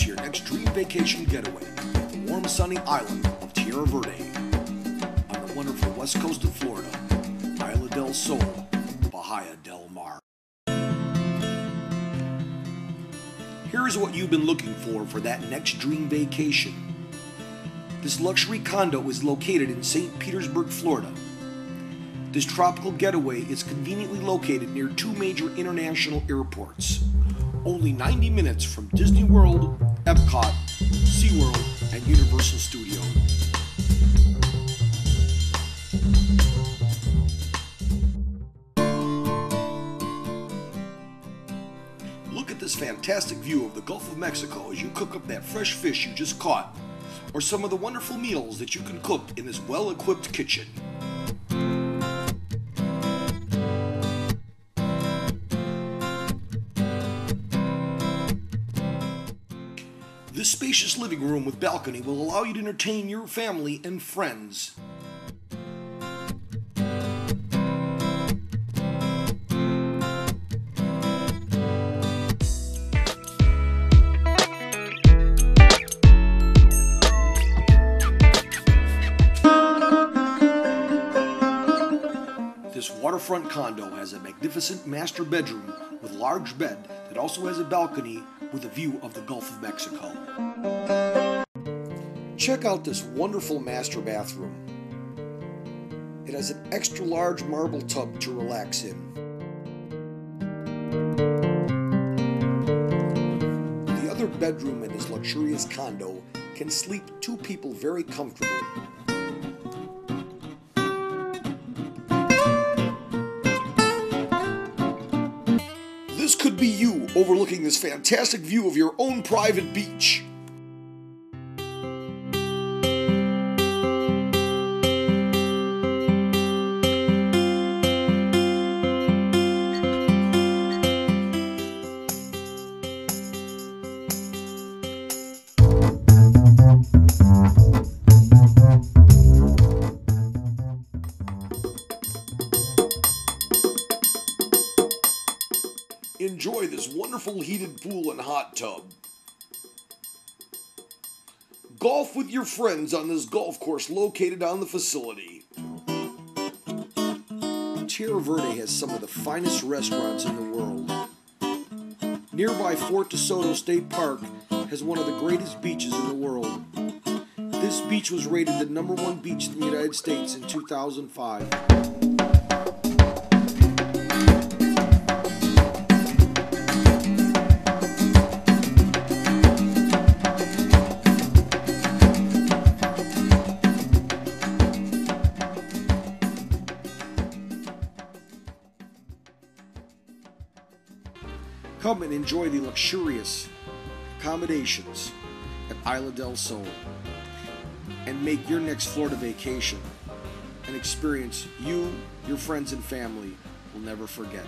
to your next dream vacation getaway, at the warm sunny island of Tierra Verde. On the wonderful west coast of Florida, Isla del Sol, Bahia del Mar. Here's what you've been looking for for that next dream vacation. This luxury condo is located in St. Petersburg, Florida. This tropical getaway is conveniently located near two major international airports, only 90 minutes from Disney World, Epcot, SeaWorld, and Universal Studios. Look at this fantastic view of the Gulf of Mexico as you cook up that fresh fish you just caught, or some of the wonderful meals that you can cook in this well equipped kitchen. This spacious living room with balcony will allow you to entertain your family and friends. This waterfront condo has a magnificent master bedroom with large bed that also has a balcony with a view of the Gulf of Mexico. Check out this wonderful master bathroom. It has an extra large marble tub to relax in. The other bedroom in this luxurious condo can sleep two people very comfortably. This could be you overlooking this fantastic view of your own private beach. Enjoy this wonderful heated pool and hot tub. Golf with your friends on this golf course located on the facility. Tierra Verde has some of the finest restaurants in the world. Nearby Fort DeSoto State Park has one of the greatest beaches in the world. This beach was rated the number one beach in the United States in 2005. Come and enjoy the luxurious accommodations at Isla del Sol and make your next Florida vacation an experience you, your friends, and family will never forget.